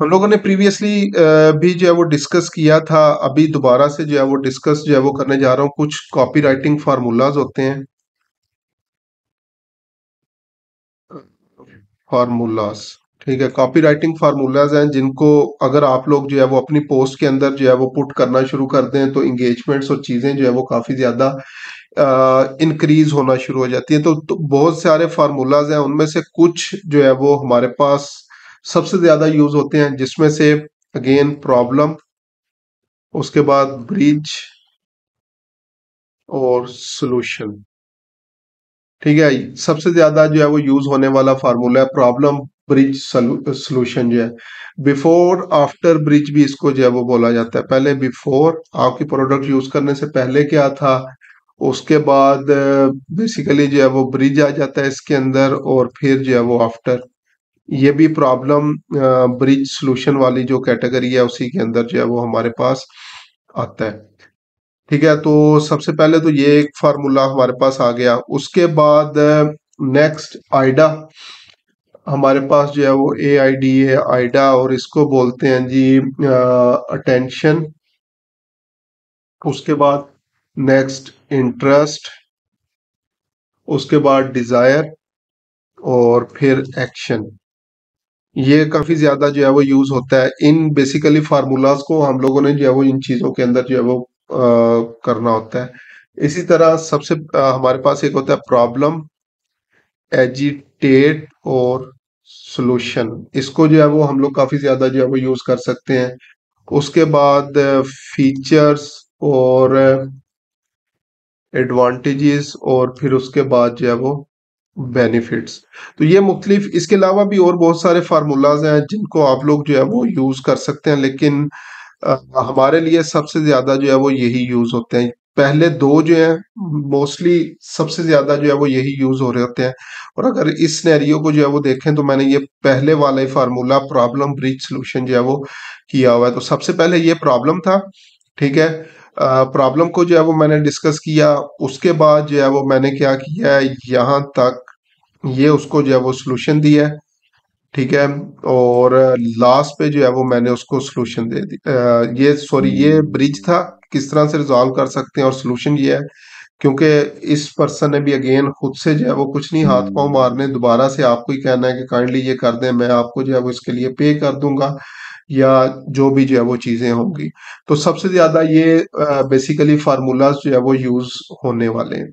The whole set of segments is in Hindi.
हम लोगों ने प्रीवियसली भी जो है वो डिस्कस किया था। अभी दोबारा से जो है वो डिस्कस जो है वो करने जा रहा हूँ। कुछ कॉपी राइटिंग फार्मूलाज होते हैं। फार्मूलाज ठीक है। कॉपी राइटिंग फार्मूलाज हैं जिनको अगर आप लोग जो है वो अपनी पोस्ट के अंदर जो है वो पुट करना शुरू कर दें तो इंगेजमेंट्स और चीज़ें जो है वो काफ़ी ज़्यादा इंक्रीज होना शुरू हो जाती है। तो, तो बहुत सारे फार्मूलाज हैं। उनमें से कुछ जो है वो हमारे पास सबसे ज़्यादा यूज़ होते हैं, जिसमें से अगेन प्रॉब्लम उसके बाद ब्रिज और सोल्यूशन ठीक है, सबसे ज़्यादा जो है वो यूज़ होने वाला फार्मूला है प्रॉब्लम ब्रिज सोल्यूशन जो है. बिफोर आफ्टर ब्रिज भी इसको जो है वो बोला जाता है. पहले बिफोर आपकी प्रोडक्ट यूज़ करने से पहले क्या था? उसके बाद बेसिकली जो है वो ब्रिज आ जाता है इसके अंदर, और फिर जो है वो आफ्टर ये भी प्रॉब्लम ब्रिज सोल्यूशन वाली जो कैटेगरी है, उसी के अंदर जो है वो हमारे पास आता है। ठीक है तो सबसे पहले तो ये एक फार्मूला हमारे पास आ गया। उसके बाद नेक्स्ट आइडा हमारे पास जो है वो ए आई डी ए आइडा और इसको बोलते हैं जी अटेंशन उसके बाद नेक्स्ट इंटरेस्ट उसके बाद डिज़ायर और फिर एक्शन ये काफ़ी ज़्यादा जो है वो यूज़ होता है। इन बेसिकली फार्मूलाज को हम लोगों ने जो है वो इन चीज़ों के अंदर जो है वो आ, करना होता है। इसी तरह सबसे आ, हमारे पास एक होता है प्रॉब्लम एजिटेट और सोल्यूशन इसको जो है वो हम लोग काफ़ी ज़्यादा जो है वो यूज़ कर सकते हैं। उसके बाद फीचर्स और एडवांटेजेस और फिर उसके बाद जो है वो बेनिफिट्स तो ये मुख्तलिफ़ इसके अलावा भी और बहुत सारे फार्मूलाज हैं जिनको आप लोग जो है वो यूज़ कर सकते हैं लेकिन आ, हमारे लिए सबसे ज़्यादा जो है वो यही यूज़ होते हैं। पहले दो जो है मोस्टली सबसे ज़्यादा जो है वो यही यूज़ हो रहे होते हैं। और अगर इस नैरियो को जो है वो देखें तो मैंने ये पहले वाला ही फार्मूला प्रॉब्लम ब्रिज सोल्यूशन जो है वो किया हुआ है। तो सबसे पहले ये प्रॉब्लम था ठीक है? प्रॉब्लम को जो है वो मैंने डिस्कस किया उसके बाद जो है वो मैंने क्या किया है यहाँ तक ये उसको जो है वो सोल्यूशन दिया है ठीक है? और लास्ट पे जो है वो मैंने उसको सोल्यूशन दे दी। ये सॉरी ये ब्रिज था किस तरह से रिजॉल्व कर सकते हैं? और सोल्यूशन ये है क्योंकि इस पर्सन ने भी अगेन खुद से जो है वो कुछ नहीं हाथ पाँव मारने दोबारा से आपको ही कहना है कि काइंडली ये कर दें मैं आपको जो है वो इसके लिए पे कर दूँगा या जो भी जो है वो चीज़ें होंगी। तो सबसे ज़्यादा ये बेसिकली फार्मूलाज जो है वो यूज़ होने वाले हैं।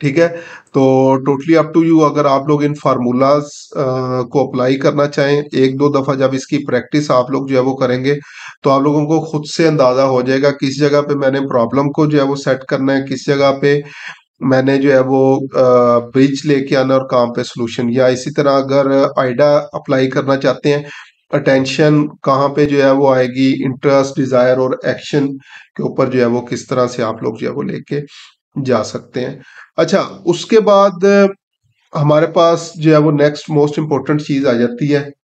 ठीक है? तो टोटली अप टू यू अगर आप लोग इन फार्मूलाज को अप्लाई करना चाहें, एक दो दफ़ा जब इसकी प्रैक्टिस आप लोग जो है वो करेंगे तो आप लोगों को खुद से अंदाज़ा हो जाएगा किस जगह पे मैंने प्रॉब्लम को जो है वो सेट करना है, किस जगह पे मैंने जो है वो ब्रिज लेके आना और काम पे सोल्यूशन या इसी तरह अगर आइडा अप्लाई करना चाहते हैं अटेंशन कहाँ पे जो है वो आएगी इंटरेस्ट डिज़ायर और एक्शन के ऊपर जो है वो किस तरह से आप लोग जो है वो लेके जा सकते हैं। अच्छा उसके बाद हमारे पास जो है वो नेक्स्ट मोस्ट इंपॉर्टेंट चीज़ आ जाती है।